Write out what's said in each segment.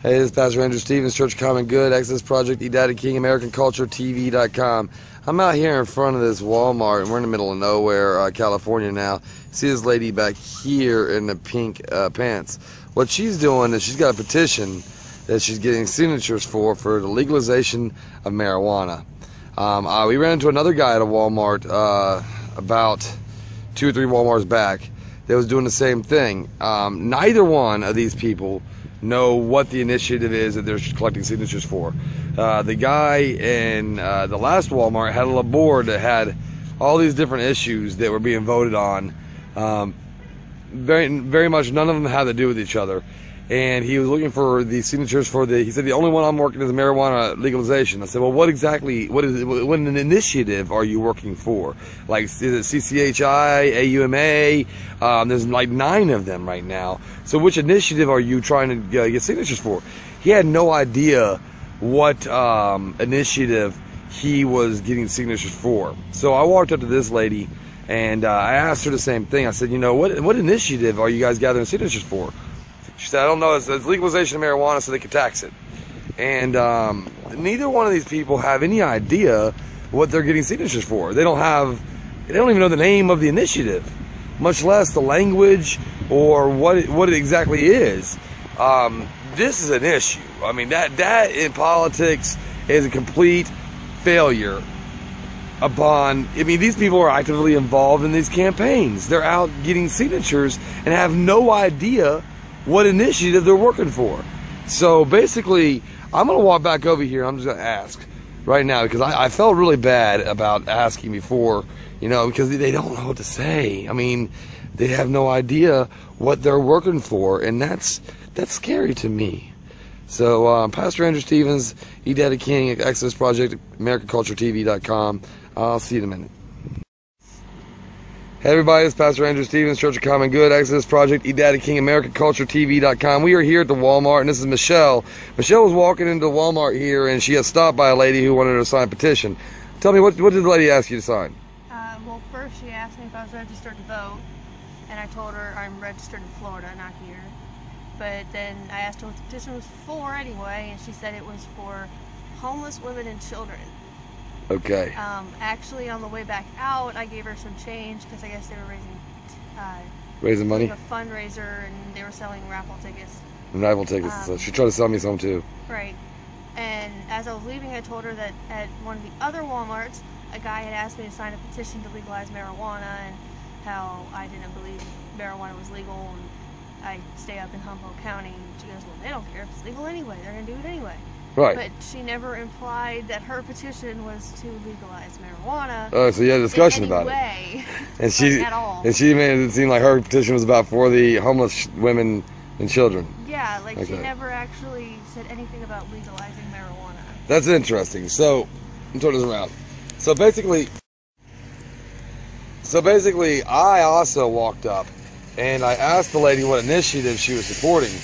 Hey, this is Pastor Andrew Stevens, Church Common Good, Exodus Project, eDaddy King, American Culture TV.com. I'm out here in front of this Walmart, and we're in the middle of nowhere, uh, California now. See this lady back here in the pink uh, pants. What she's doing is she's got a petition that she's getting signatures for for the legalization of marijuana. Um, uh, we ran into another guy at a Walmart uh, about two or three Walmarts back that was doing the same thing. Um, neither one of these people know what the initiative is that they're collecting signatures for. Uh, the guy in uh, the last Walmart had a board that had all these different issues that were being voted on. Um, very, very much none of them had to do with each other and he was looking for the signatures for the. He said the only one I'm working is marijuana legalization. I said, well, what exactly? What is? What an initiative are you working for? Like is it CCHI, AUMA? Um, there's like nine of them right now. So which initiative are you trying to uh, get signatures for? He had no idea what um, initiative he was getting signatures for. So I walked up to this lady and uh, I asked her the same thing. I said, you know, what what initiative are you guys gathering signatures for? She said, I don't know. It's, it's legalization of marijuana so they can tax it. And um, neither one of these people have any idea what they're getting signatures for. They don't have, they don't even know the name of the initiative, much less the language or what it, what it exactly is. Um, this is an issue. I mean, that that in politics is a complete failure upon I mean these people are actively involved in these campaigns. They're out getting signatures and have no idea what initiative they're working for. So basically, I'm going to walk back over here. I'm just going to ask right now because I, I, felt really bad about asking before, you know, because they don't know what to say. I mean, they have no idea what they're working for, and that's that's scary to me. So, uh, Pastor Andrew Stevens, eDaddy King, Exodus Project, AmericanCultureTV.com. I'll see you in a minute. Hey everybody, it's Pastor Andrew Stevens, Church of Common Good, Exodus Project, eDaddy King, AmericanCultureTV.com. We are here at the Walmart, and this is Michelle. Michelle was walking into Walmart here, and she got stopped by a lady who wanted her to sign a petition. Tell me, what, what did the lady ask you to sign? Uh, well, first she asked me if I was registered to vote, and I told her I'm registered in Florida, not here. But then I asked her what the petition was for anyway, and she said it was for homeless women and children. Okay. Um, actually, on the way back out, I gave her some change because I guess they were raising uh, raising money. A fundraiser, and they were selling raffle tickets. Raffle tickets. Um, so she tried to sell me some too. Right. And as I was leaving, I told her that at one of the other WalMarts, a guy had asked me to sign a petition to legalize marijuana, and how I didn't believe marijuana was legal, and I stay up in Humboldt County. And she goes, "Well, they don't care if it's legal anyway. They're gonna do it anyway." Right. But she never implied that her petition was to legalize marijuana. Oh, so you had a discussion about way. it. And she at all. and she made it seem like her petition was about for the homeless women and children. Yeah, like okay. she never actually said anything about legalizing marijuana. That's interesting. So, I'm turn this around. So basically, so basically, I also walked up and I asked the lady what initiative she was supporting,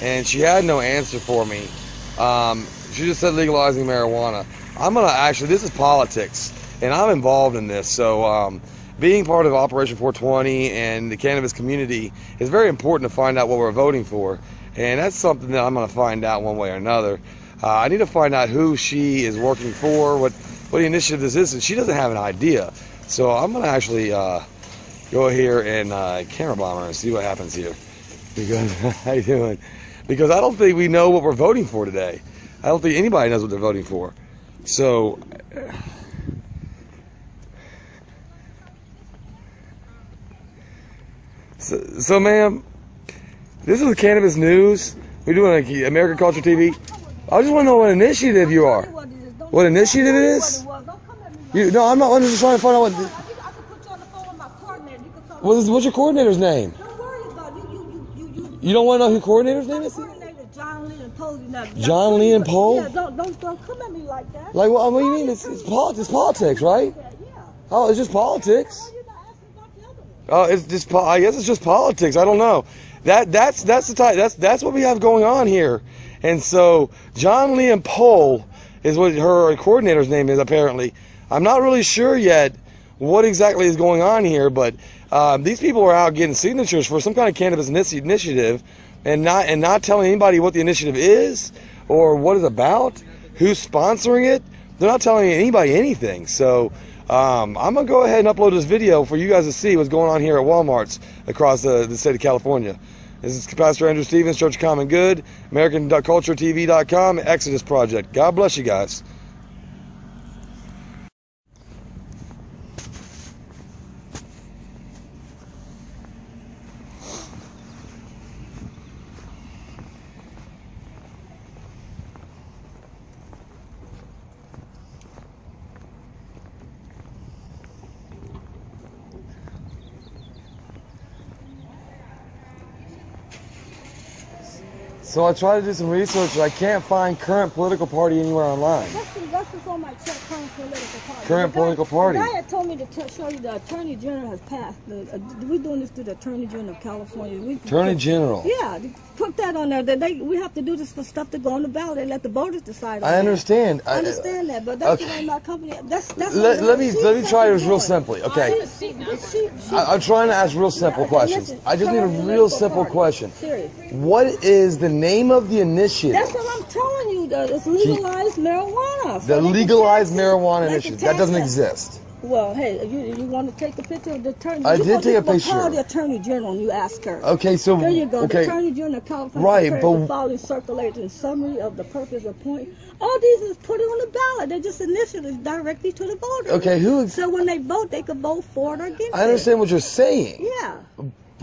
and she had no answer for me. Um, she just said legalizing marijuana. I'm gonna actually, this is politics, and I'm involved in this. So, um, being part of Operation 420 and the cannabis community is very important to find out what we're voting for, and that's something that I'm gonna find out one way or another. Uh, I need to find out who she is working for, what what the initiative this is, and she doesn't have an idea. So I'm gonna actually uh, go here and uh, camera bomb her and see what happens here. Because how you doing? Because I don't think we know what we're voting for today. I don't think anybody knows what they're voting for. So, so, so ma'am, this is the cannabis news. We're doing like American Culture TV. I just want to know what initiative you are. What initiative it is? You, no, I'm not. I'm just trying to find out what. What is, what's your coordinator's name? You don't want to know who coordinator's name is? John Lee and Paul? Yeah, don't, don't, don't come at me like that. Like, what, what do you mean? It's, it's, politics, politics, right? Oh, it's just politics. Oh, it's just. I guess it's just politics. I don't know. That that's that's the type. That's that's what we have going on here. And so John Lee and Poll is what her coordinator's name is apparently. I'm not really sure yet what exactly is going on here, but um, these people are out getting signatures for some kind of cannabis initiative and not and not telling anybody what the initiative is or what it's about, who's sponsoring it. They're not telling anybody anything. So um, I'm gonna go ahead and upload this video for you guys to see what's going on here at WalMarts across the, the state of California. This is Pastor Andrew Stevens, Church of Common Good, AmericanCultureTV.com, Exodus Project. God bless you guys. So I try to do some research, but I can't find current political party anywhere online. That's, that's what's on my check, current political party. Current guy- political party. The guy had told me to show you the Attorney General has passed. The, uh, we're doing this through the Attorney General of California. We, Attorney General. Yeah, put that on there. That they, we have to do this for stuff to go on the ballot and let the voters decide I understand. I I understand that, but that's okay. my company. That's that's. Let, let me let me try this real simply, okay? She, she, she, I, I'm trying to ask real simple Okay, questions. listen, I just need a real simple party. question. Serious. What is the name of the initiative? That's what I'm telling you. That it's legalized marijuana. The So legalized marijuana initiative. That doesn't exist. Well, hey, you you want to take a picture of the attorney? I you did take a picture. Call the attorney general and you ask her. Okay, so There you go. The okay, attorney general California Right, prepared but- the following circulating summary of the purpose of point. All these is put it on the ballot. They're just initiatives directly to the voters. okay. Who? So when they vote, they can vote for it or against it. I understand what you're saying, Yeah.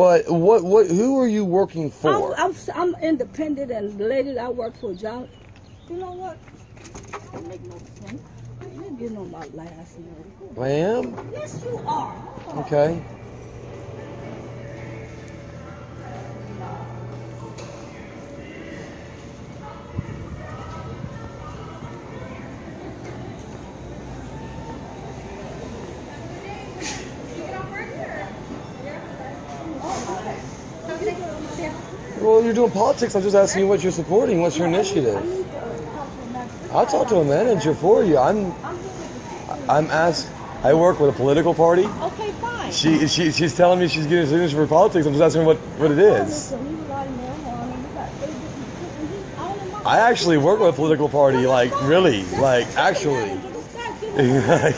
But what what? Who are you working for? I'm, I'm, I'm independent and the lady that I work for, John. You know what? Don't make no sense. You're getting on my last. I am. Yes, you are. Okay. You're doing politics. I'm just asking you what you're supporting. What's your initiative? I need to talk to a manager. I'll talk to a manager for you. I'm I'm asked. I work with a political party. Okay, fine. She, she she's telling me she's getting a signature for politics. I'm just asking what what it is. I actually work with a political party. Like really, like actually.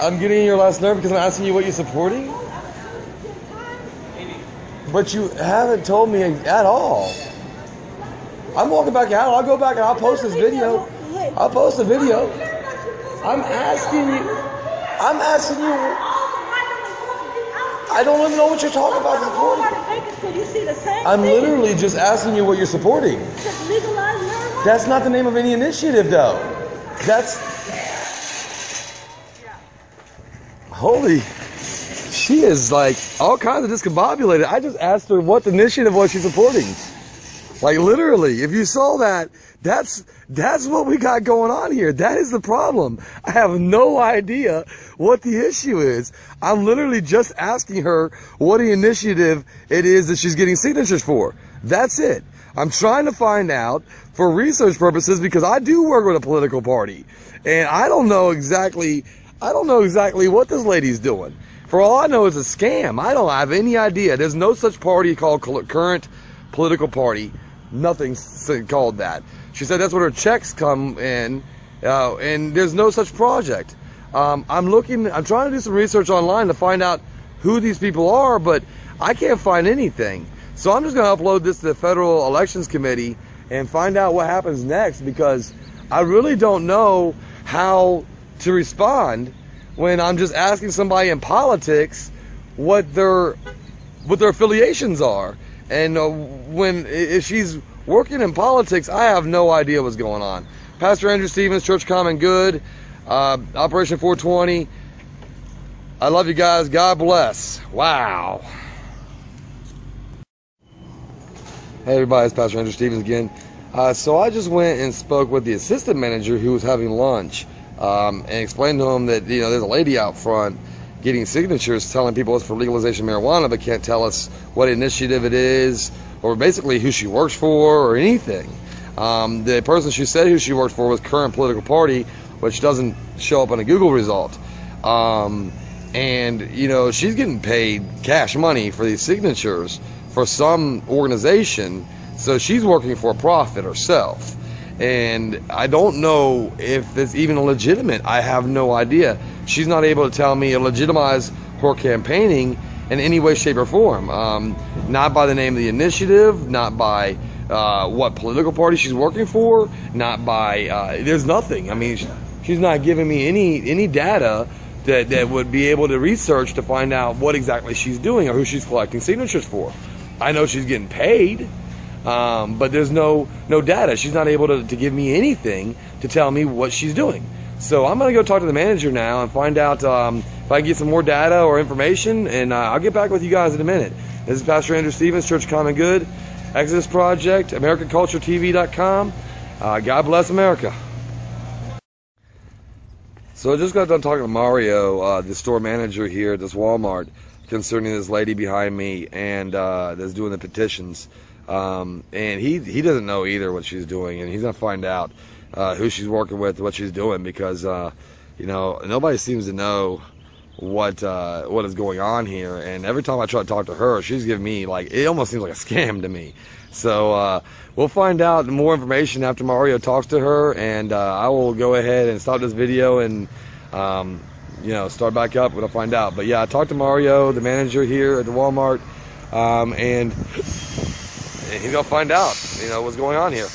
I'm getting your last nerve because I'm asking you what you're supporting. But you haven't told me at all. I'm walking back out. I'll go back and I'll post this video. I'll post the video. I'm asking you. I'm asking you. I don't even know what you're talking about supporting. I'm literally just asking you what you're supporting. That's not the name of any initiative, though. That's. Holy. She is like all kinds of discombobulated. I just asked her what initiative was she supporting. Like literally, if you saw that, that's that's what we got going on here. That is the problem. I have no idea what the issue is. I'm literally just asking her what the initiative it is that she's getting signatures for. That's it. I'm trying to find out for research purposes because I do work with a political party and I don't know exactly I don't know exactly what this lady's doing. For all I know, it's a scam. I don't have any idea. There's no such party called current political party. Nothing called that. She said that's what her checks come in, uh, and there's no such project. Um, I'm looking. I'm trying to do some research online to find out who these people are, but I can't find anything. So I'm just going to upload this to the Federal Elections Committee and find out what happens next because I really don't know how to respond when I'm just asking somebody in politics what their what their affiliations are. And uh, when if she's working in politics, I have no idea what's going on. Pastor Andrew Stevens, Church Common Good, uh, Operation 420. I love you guys. God bless. Wow. Hey everybody, it's Pastor Andrew Stevens again. Uh, so I just went and spoke with the assistant manager who was having lunch um, and explained to him that you know there's a lady out front getting signatures telling people it's for legalization marijuana but can't tell us what initiative it is or basically who she works for or anything. Um, the person she said who she worked for was current political party, which doesn't show up on a Google result. Um, and you know she's getting paid cash money for these signatures for some organization. So she's working for a profit herself. And I don't know if it's even legitimate. I have no idea. She's not able to tell me or legitimize her campaigning in any way, shape, or form. Um, not by the name of the initiative, not by uh, what political party she's working for, not by. Uh, there's nothing. I mean, she's not giving me any any data that that would be able to research to find out what exactly she's doing or who she's collecting signatures for. I know she's getting paid. Um, but there's no no data. She's not able to, to give me anything to tell me what she's doing. So I'm gonna go talk to the manager now and find out um, if I can get some more data or information, and uh, I'll get back with you guys in a minute. This is Pastor Andrew Stevens, Church Common Good, Exodus Project, AmericanCultureTV.com. Uh, God bless America. So I just got done talking to Mario, uh, the store manager here at this Walmart, concerning this lady behind me and uh, that's doing the petitions. Um, and he he doesn't know either what she's doing, and he's gonna find out uh, who she's working with, what she's doing, because uh, you know nobody seems to know what uh, what is going on here. And every time I try to talk to her, she's giving me like it almost seems like a scam to me. So uh, we'll find out more information after Mario talks to her, and uh, I will go ahead and stop this video and. Um, you know, start back up I find out. But yeah, I talked to Mario, the manager here at the Walmart, um, and and he's gonna find out, you know, what's going on here.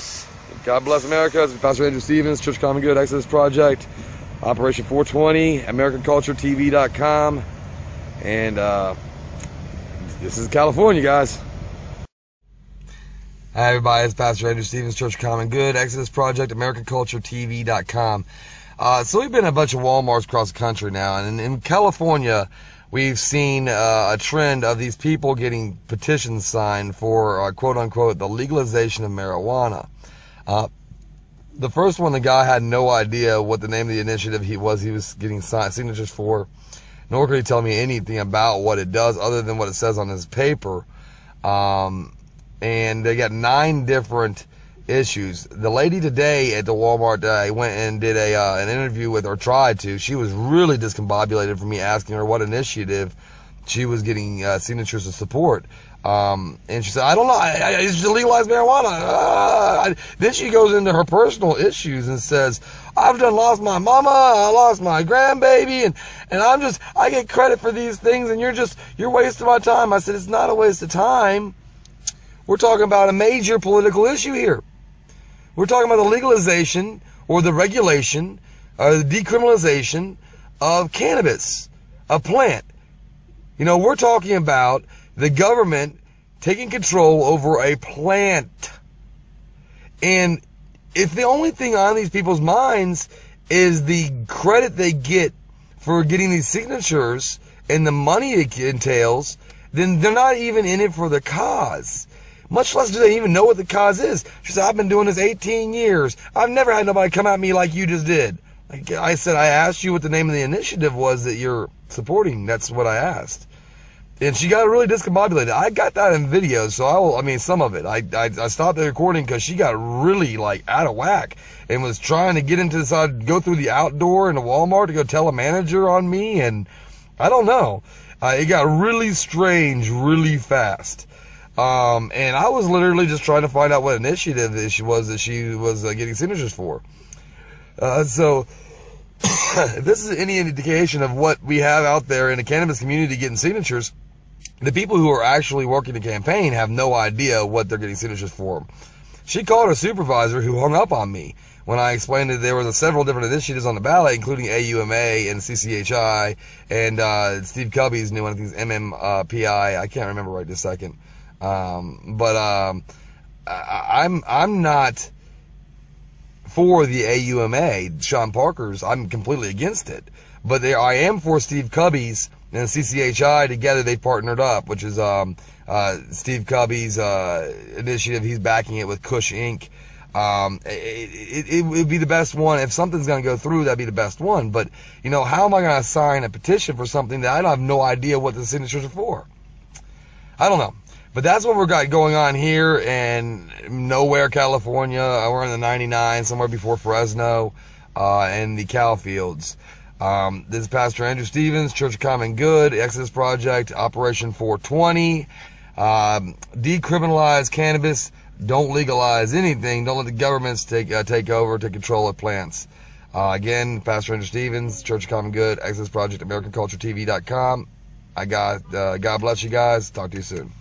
God bless America. This is Pastor Andrew Stevens, Church Common Good Exodus Project, Operation 420, AmericanCultureTV.com, and uh, this is California, guys. Hi, everybody. It's Pastor Andrew Stevens, Church Common Good, Exodus Project, AmericanCultureTV.com. Uh, so we've been a bunch of Walmarts across the country now, and in, in California, we've seen uh, a trend of these people getting petitions signed for uh, quote unquote the legalization of marijuana. Uh, the first one, the guy had no idea what the name of the initiative he was. He was getting signed, signatures for, nor could he tell me anything about what it does other than what it says on his paper. Um, and they got nine different issues. The lady today at the Walmart, I went and did a uh, an interview with her, tried to. She was really discombobulated for me asking her what initiative she was getting uh, signatures of support. Um, and she said, I don't know, I, I, it's legalize marijuana. Uh, then she goes into her personal issues and says, I've done lost my mama, I lost my grandbaby, and, and I'm just, I get credit for these things, and you're just, you're wasting my time. I said, it's not a waste of time. We're talking about a major political issue here. We're talking about the legalization or the regulation or the decriminalization of cannabis, a plant. You know, we're talking about the government taking control over a plant. And if the only thing on these people's minds is the credit they get for getting these signatures and the money it entails, then they're not even in it for the cause. Much less do they even know what the cause is. She said, I've been doing this 18 years. I've never had nobody come at me like you just did. I said, I asked you what the name of the initiative was that you're supporting. That's what I asked. And she got really discombobulated. I got that in video, so I will, I mean, some of it. I, I, I stopped the recording because she got really, like, out of whack and was trying to get into this, I'd go through the outdoor in the Walmart to go tell a manager on me. And I don't know. Uh, it got really strange really fast. Um, and I was literally just trying to find out what initiative this was that she was uh, getting signatures for. Uh, so, if this is any indication of what we have out there in the cannabis community getting signatures, the people who are actually working the campaign have no idea what they're getting signatures for. She called her supervisor who hung up on me when I explained that there were several different initiatives on the ballot, including AUMA and CCHI and uh, Steve Kubby's new one, I think is MMPI. I can't remember right this second. Um, but um, I, I'm I'm not for the AUMA. Sean Parker's. I'm completely against it. But there, I am for Steve Kubby's and CCHI together. They partnered up, which is um, uh, Steve Kubby's uh, initiative. He's backing it with Cush Inc. Um, it, it, it, would be the best one. If something's going to go through, that'd be the best one. But, you know, how am I going to sign a petition for something that I don't have no idea what the signatures are for? I don't know. But that's what we've got going on here in nowhere, California. We're in the 99, somewhere before Fresno, uh, in the cow fields. Um, this is Pastor Andrew Stevens, Church of Common Good, Exodus Project, Operation 420, Um, decriminalize cannabis. Don't legalize anything. Don't let the governments take uh, take over to control of plants. Uh, again, Pastor Andrew Stevens, Church of Common Good, Exodus Project, AmericanCultureTV.com. I got. Uh, God bless you guys. Talk to you soon.